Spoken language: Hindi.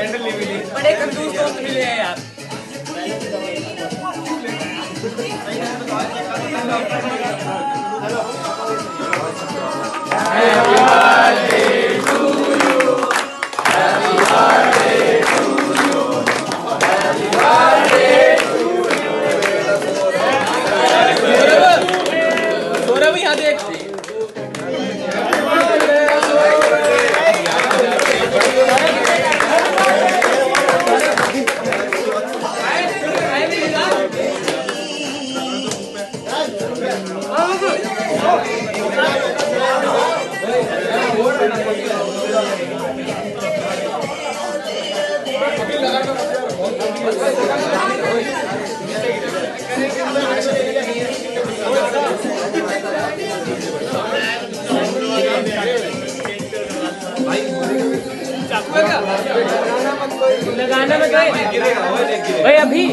कैंडल मिली बड़े कंजूस दोस्त मिले हैं यार Happy birthday to you. Happy birthday to you. Happy birthday to you. सोरा भी यहाँ देख लगाना मत भाई अभी।